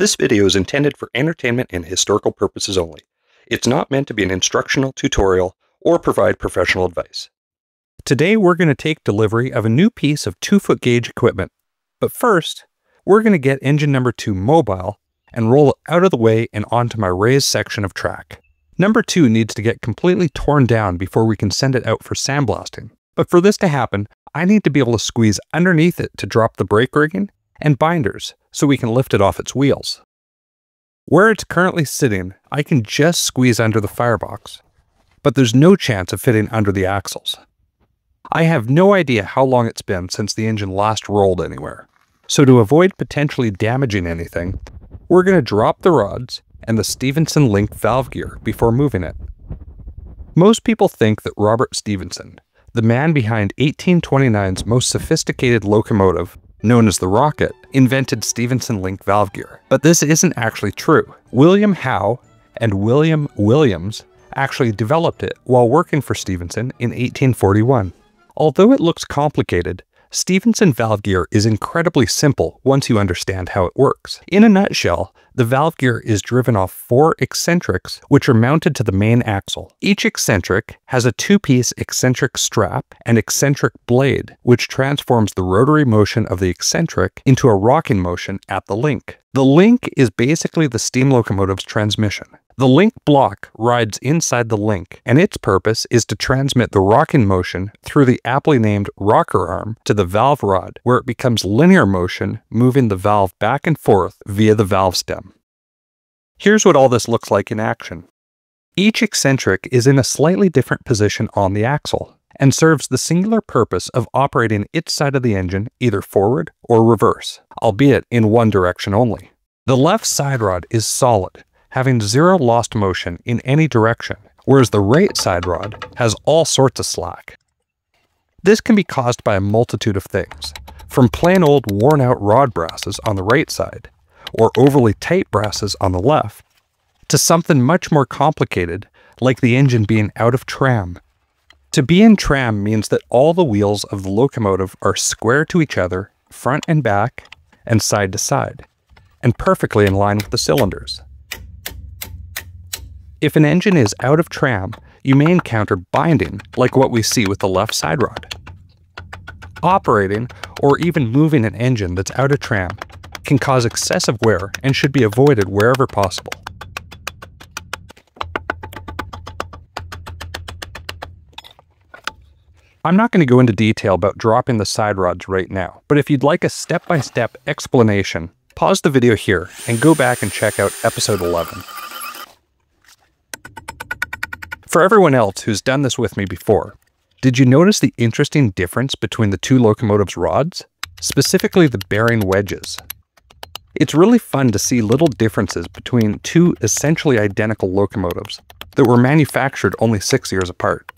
This video is intended for entertainment and historical purposes only. It's not meant to be an instructional tutorial or provide professional advice. Today we're going to take delivery of a new piece of 2-foot gauge equipment. But first, we're going to get engine number 2 mobile and roll it out of the way and onto my raised section of track. Number 2 needs to get completely torn down before we can send it out for sandblasting. But for this to happen, I need to be able to squeeze underneath it to drop the brake rigging and binders so we can lift it off its wheels. Where it's currently sitting, I can just squeeze under the firebox, but there's no chance of fitting under the axles. I have no idea how long it's been since the engine last rolled anywhere, so to avoid potentially damaging anything, we're going to drop the rods and the Stephenson link valve gear before moving it. Most people think that Robert Stephenson, the man behind 1829's most sophisticated locomotive, known as the Rocket, invented Stephenson link valve gear. But this isn't actually true. William Howe and William Williams actually developed it while working for Stephenson in 1841. Although it looks complicated, Stephenson valve gear is incredibly simple once you understand how it works. In a nutshell, the valve gear is driven off four eccentrics which are mounted to the main axle. Each eccentric has a two-piece eccentric strap and eccentric blade, which transforms the rotary motion of the eccentric into a rocking motion at the link. The link is basically the steam locomotive's transmission. The link block rides inside the link, and its purpose is to transmit the rocking motion through the aptly named rocker arm to the valve rod, where it becomes linear motion, moving the valve back and forth via the valve stem. Here's what all this looks like in action. Each eccentric is in a slightly different position on the axle, and serves the singular purpose of operating its side of the engine either forward or reverse, albeit in one direction only. The left side rod is solid, having zero lost motion in any direction, whereas the right side rod has all sorts of slack. This can be caused by a multitude of things, from plain old worn out rod brasses on the right side, or overly tight brasses on the left, to something much more complicated, like the engine being out of tram. To be in tram means that all the wheels of the locomotive are square to each other, front and back, and side to side, and perfectly in line with the cylinders. If an engine is out of tram, you may encounter binding, like what we see with the left side rod. Operating, or even moving an engine that's out of tram, can cause excessive wear and should be avoided wherever possible. I'm not going to go into detail about dropping the side rods right now, but if you'd like a step-by-step -step explanation, pause the video here and go back and check out episode 11. For everyone else who's done this with me before, did you notice the interesting difference between the two locomotives' rods? Specifically the bearing wedges. It's really fun to see little differences between two essentially identical locomotives that were manufactured only six years apart.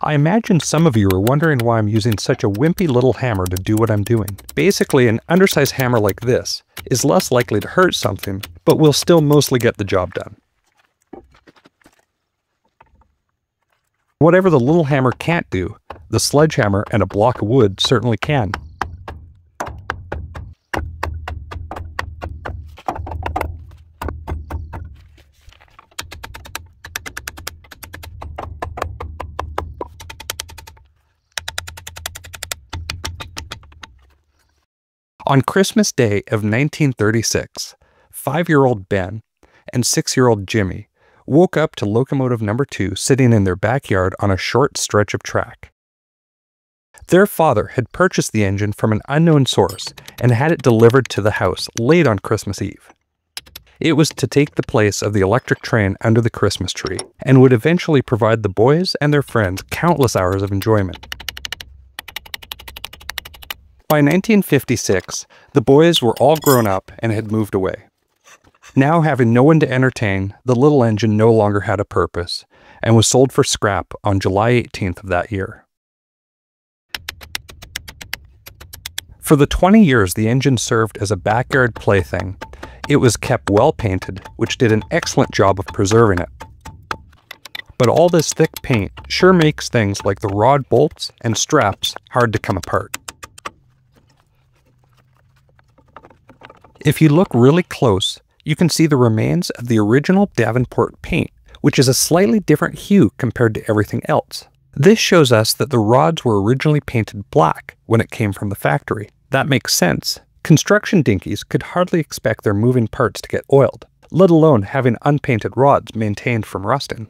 I imagine some of you are wondering why I'm using such a wimpy little hammer to do what I'm doing. Basically, an undersized hammer like this is less likely to hurt something, but will still mostly get the job done. Whatever the little hammer can't do, the sledgehammer and a block of wood certainly can. On Christmas Day of 1936, five year old Ben and six year old Jimmy woke up to locomotive number two sitting in their backyard on a short stretch of track. Their father had purchased the engine from an unknown source and had it delivered to the house late on Christmas Eve. It was to take the place of the electric train under the Christmas tree and would eventually provide the boys and their friends countless hours of enjoyment. By 1956, the boys were all grown up and had moved away. Now, having no one to entertain, the little engine no longer had a purpose and was sold for scrap on July 18th of that year. For the 20 years the engine served as a backyard plaything, it was kept well painted, which did an excellent job of preserving it. But all this thick paint sure makes things like the rod bolts and straps hard to come apart. If you look really close, you can see the remains of the original Davenport paint, which is a slightly different hue compared to everything else. This shows us that the rods were originally painted black when it came from the factory. That makes sense. Construction dinkies could hardly expect their moving parts to get oiled, let alone having unpainted rods maintained from rusting.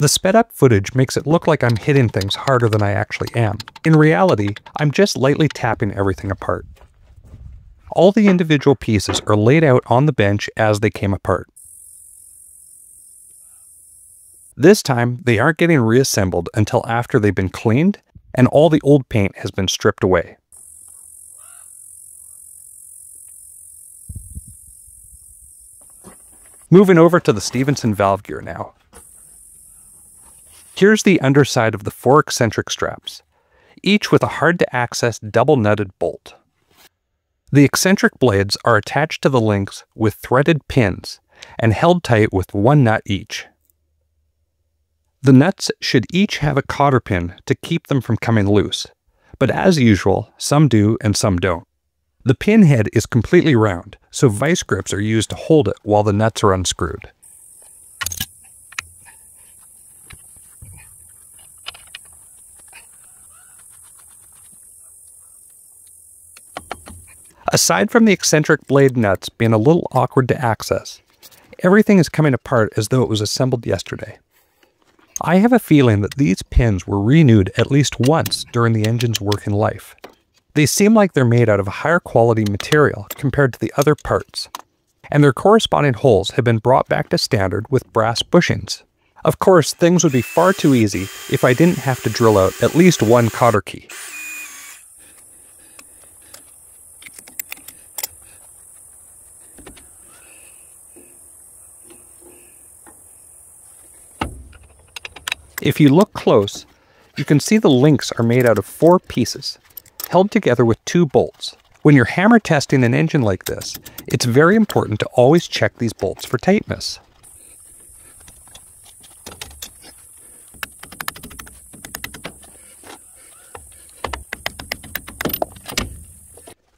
The sped up footage makes it look like I'm hitting things harder than I actually am. In reality, I'm just lightly tapping everything apart. All the individual pieces are laid out on the bench as they came apart. This time, they aren't getting reassembled until after they've been cleaned and all the old paint has been stripped away. Moving over to the Stephenson valve gear now. Here's the underside of the four eccentric straps, each with a hard-to-access double-nutted bolt. The eccentric blades are attached to the links with threaded pins and held tight with one nut each. The nuts should each have a cotter pin to keep them from coming loose, but as usual, some do and some don't. The pin head is completely round, so vice grips are used to hold it while the nuts are unscrewed. Aside from the eccentric blade nuts being a little awkward to access, everything is coming apart as though it was assembled yesterday. I have a feeling that these pins were renewed at least once during the engine's working life. They seem like they're made out of a higher quality material compared to the other parts, and their corresponding holes have been brought back to standard with brass bushings. Of course, things would be far too easy if I didn't have to drill out at least one cotter key. If you look close, you can see the links are made out of four pieces, held together with two bolts. When you're hammer testing an engine like this, it's very important to always check these bolts for tightness.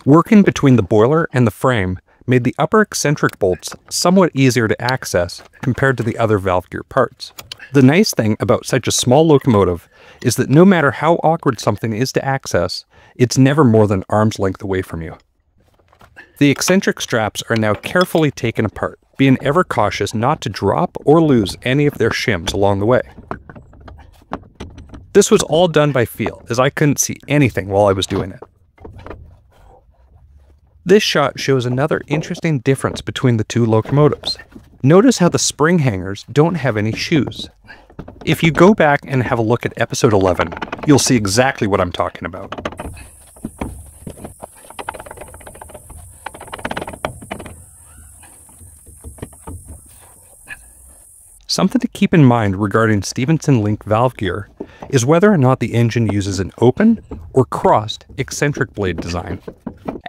Working between the boiler and the frame made the upper eccentric bolts somewhat easier to access compared to the other valve gear parts. The nice thing about such a small locomotive is that no matter how awkward something is to access, it's never more than arm's length away from you. The eccentric straps are now carefully taken apart, being ever cautious not to drop or lose any of their shims along the way. This was all done by feel, as I couldn't see anything while I was doing it. This shot shows another interesting difference between the two locomotives. Notice how the spring hangers don't have any shoes. If you go back and have a look at episode 11, you'll see exactly what I'm talking about. Something to keep in mind regarding Stephenson Link valve gear is whether or not the engine uses an open or crossed eccentric blade design.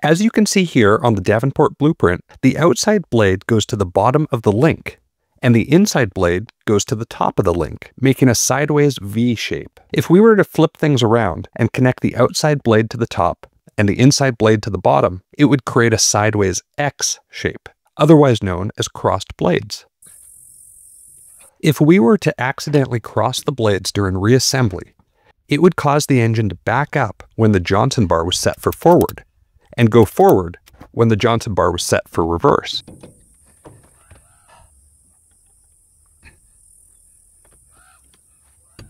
As you can see here on the Davenport blueprint, the outside blade goes to the bottom of the link, and the inside blade goes to the top of the link, making a sideways V shape. If we were to flip things around and connect the outside blade to the top and the inside blade to the bottom, it would create a sideways X shape, otherwise known as crossed blades. If we were to accidentally cross the blades during reassembly, it would cause the engine to back up when the Johnson bar was set for forward, and go forward when the Johnson bar was set for reverse.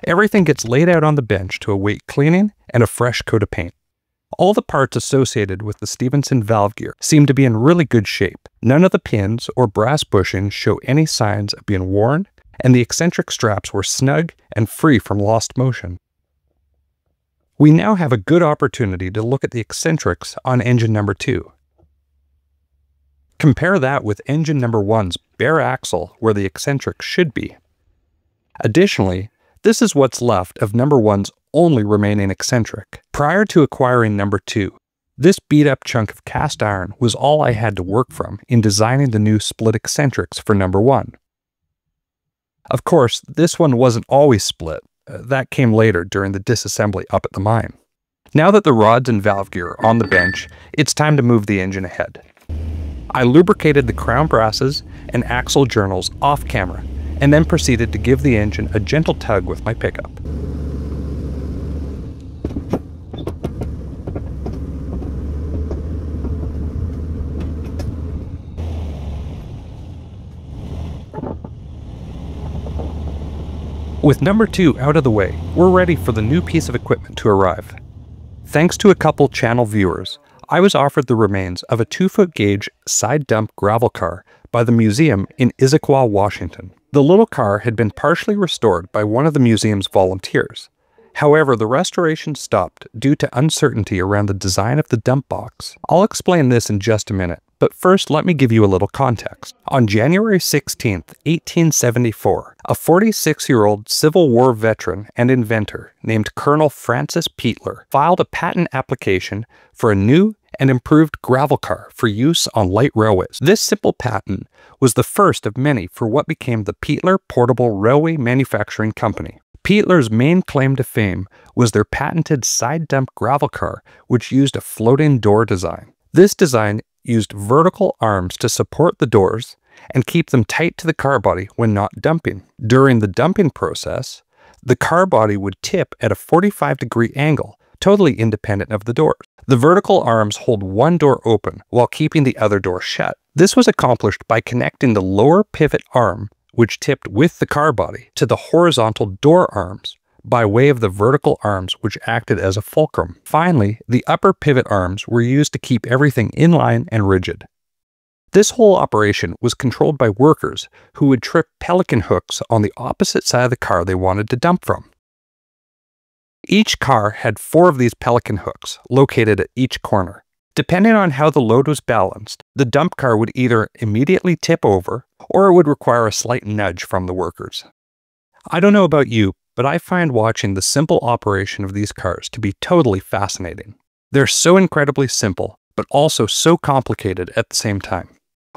Everything gets laid out on the bench to await cleaning and a fresh coat of paint. All the parts associated with the Stephenson valve gear seem to be in really good shape. None of the pins or brass bushings show any signs of being worn, and the eccentric straps were snug and free from lost motion. We now have a good opportunity to look at the eccentrics on engine number 2. Compare that with engine number 1's bare axle where the eccentric should be. Additionally, this is what's left of number 1's only remaining eccentric. Prior to acquiring number 2, this beat up chunk of cast iron was all I had to work from in designing the new split eccentrics for number 1. Of course, this one wasn't always split, Uh, that came later during the disassembly up at the mine. Now that the rods and valve gear are on the bench, it's time to move the engine ahead. I lubricated the crown brasses and axle journals off camera and then proceeded to give the engine a gentle tug with my pickup. With number two out of the way, we're ready for the new piece of equipment to arrive. Thanks to a couple channel viewers, I was offered the remains of a 2 foot gauge side dump gravel car by the museum in Issaquah, Washington. The little car had been partially restored by one of the museum's volunteers. However, the restoration stopped due to uncertainty around the design of the dump box. I'll explain this in just a minute, but first let me give you a little context. On January 16, 1874, a 46-year-old Civil War veteran and inventor named Colonel Francis Peteler filed a patent application for a new and improved gravel car for use on light railways. This simple patent was the first of many for what became the Peteler Portable Railway Manufacturing Company. Peteler's main claim to fame was their patented side dump gravel car, which used a floating door design. This design used vertical arms to support the doors and keep them tight to the car body when not dumping. During the dumping process, the car body would tip at a 45 degree angle, totally independent of the doors. The vertical arms hold one door open while keeping the other door shut. This was accomplished by connecting the lower pivot arm which tipped with the car body, to the horizontal door arms by way of the vertical arms which acted as a fulcrum. Finally, the upper pivot arms were used to keep everything in line and rigid. This whole operation was controlled by workers who would trip pelican hooks on the opposite side of the car they wanted to dump from. Each car had four of these pelican hooks located at each corner. Depending on how the load was balanced, the dump car would either immediately tip over or it would require a slight nudge from the workers. I don't know about you, but I find watching the simple operation of these cars to be totally fascinating. They're so incredibly simple, but also so complicated at the same time.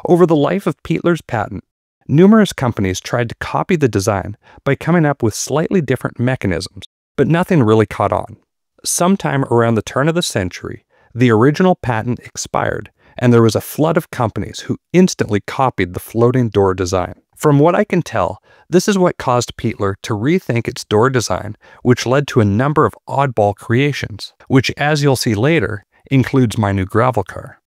Over the life of Peteler's patent, numerous companies tried to copy the design by coming up with slightly different mechanisms, but nothing really caught on. Sometime around the turn of the century, the original patent expired, and there was a flood of companies who instantly copied the floating door design. From what I can tell, this is what caused Peteler to rethink its door design, which led to a number of oddball creations, which, as you'll see later, includes my new gravel car.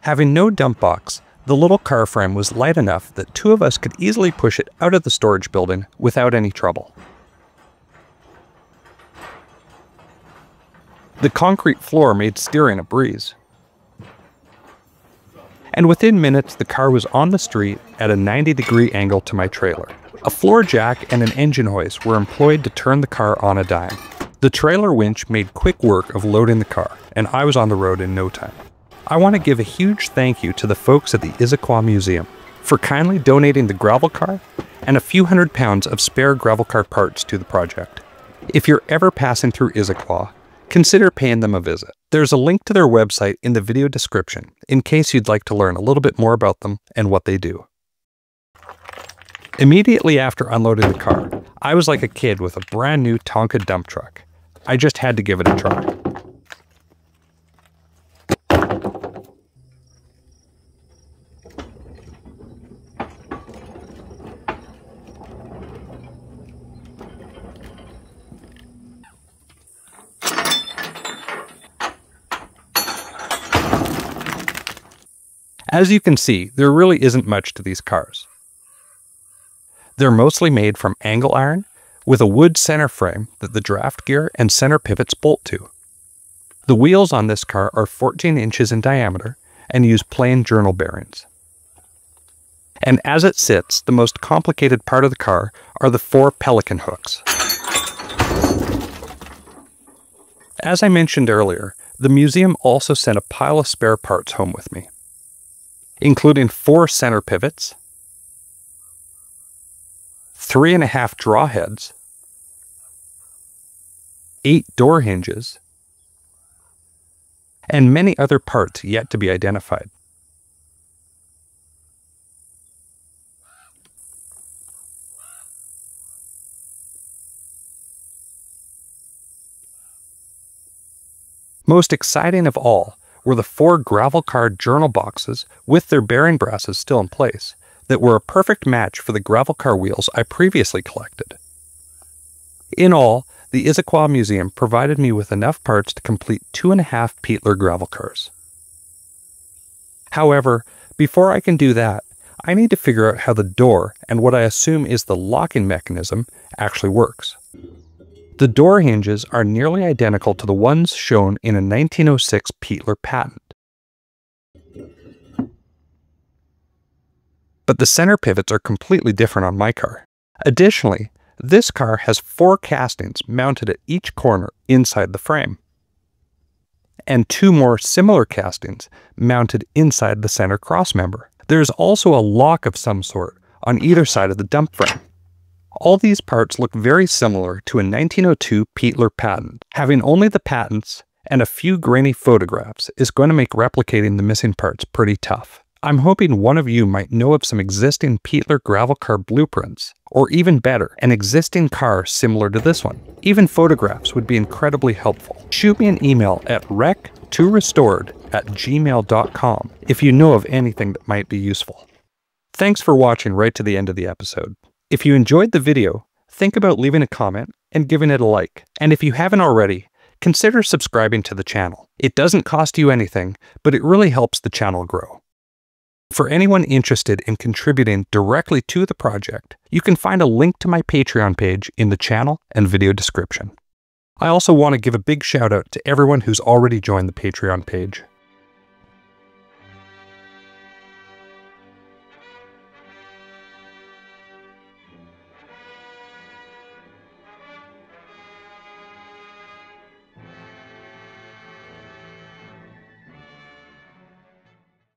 Having no dump box, the little car frame was light enough that two of us could easily push it out of the storage building without any trouble. The concrete floor made steering a breeze. And within minutes, the car was on the street at a 90 degree angle to my trailer. A floor jack and an engine hoist were employed to turn the car on a dime. The trailer winch made quick work of loading the car, and I was on the road in no time. I want to give a huge thank you to the folks at the Issaquah Museum for kindly donating the gravel car and a few hundred pounds of spare gravel car parts to the project. If you're ever passing through Issaquah, consider paying them a visit. There's a link to their website in the video description in case you'd like to learn a little bit more about them and what they do. Immediately after unloading the car, I was like a kid with a brand new Tonka dump truck. I just had to give it a try. As you can see, there really isn't much to these cars. They're mostly made from angle iron with a wood center frame that the draft gear and center pivots bolt to. The wheels on this car are 14 inches in diameter and use plain journal bearings. And as it sits, the most complicated part of the car are the four pelican hooks. As I mentioned earlier, the museum also sent a pile of spare parts home with me including four center pivots, three and a half draw heads, eight door hinges, and many other parts yet to be identified. Most exciting of all were the four gravel car journal boxes with their bearing brasses still in place that were a perfect match for the gravel car wheels I previously collected. In all, the Issaquah Museum provided me with enough parts to complete two and a half Peteler gravel cars. However, before I can do that, I need to figure out how the door and what I assume is the locking mechanism actually works. The door hinges are nearly identical to the ones shown in a 1906 Peteler patent. But the center pivots are completely different on my car. Additionally, this car has four castings mounted at each corner inside the frame, and two more similar castings mounted inside the center crossmember. There is also a lock of some sort on either side of the dump frame. All these parts look very similar to a 1902 Peteler patent. Having only the patents and a few grainy photographs is going to make replicating the missing parts pretty tough. I'm hoping one of you might know of some existing Peteler gravel car blueprints, or even better, an existing car similar to this one. Even photographs would be incredibly helpful. Shoot me an email at wreck2restored at gmail.com if you know of anything that might be useful. Thanks for watching right to the end of the episode. If you enjoyed the video, think about leaving a comment and giving it a like. And if you haven't already, consider subscribing to the channel. It doesn't cost you anything, but it really helps the channel grow. For anyone interested in contributing directly to the project, you can find a link to my Patreon page in the channel and video description. I also want to give a big shout out to everyone who's already joined the Patreon page.